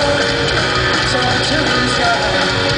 just a the sky